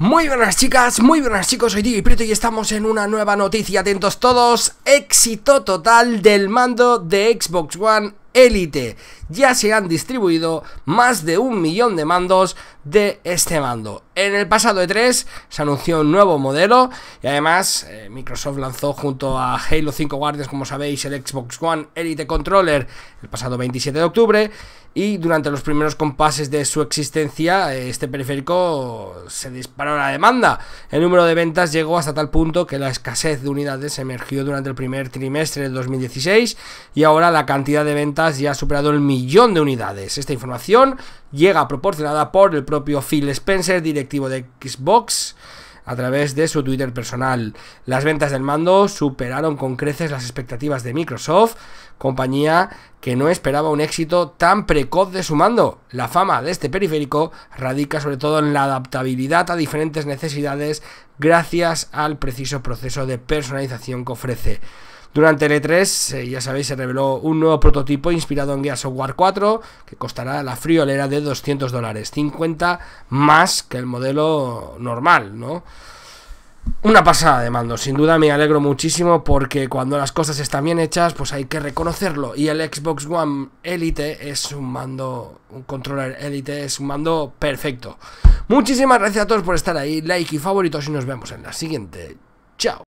Muy buenas chicas, muy buenas chicos, soy Digi Prieto y estamos en una nueva noticia, atentos todos, éxito total del mando de Xbox One Elite. Ya se han distribuido más de un millón de mandos de este mando. En el pasado E3 se anunció un nuevo modelo y además eh, Microsoft lanzó junto a Halo 5 Guardians, como sabéis, el Xbox One Elite Controller el pasado 27 de octubre y durante los primeros compases de su existencia eh, este periférico se disparó la demanda. El número de ventas llegó hasta tal punto que la escasez de unidades emergió durante el primer trimestre del 2016 y ahora la cantidad de ventas ya ha superado el millón de unidades. Esta información llega proporcionada por el propio Phil Spencer, directivo de Xbox a través de su Twitter personal. Las ventas del mando superaron con creces las expectativas de Microsoft, compañía que no esperaba un éxito tan precoz de su mando. La fama de este periférico radica sobre todo en la adaptabilidad a diferentes necesidades gracias al preciso proceso de personalización que ofrece. Durante el E3, eh, ya sabéis, se reveló un nuevo prototipo inspirado en Gears of War 4 que costará la friolera de 200 dólares, 50 más que el modelo normal, ¿no? Una pasada de mando, sin duda me alegro muchísimo porque cuando las cosas están bien hechas, pues hay que reconocerlo. Y el Xbox One Elite es un mando, un controller Elite, es un mando perfecto. Muchísimas gracias a todos por estar ahí, like y favoritos y nos vemos en la siguiente. Chao.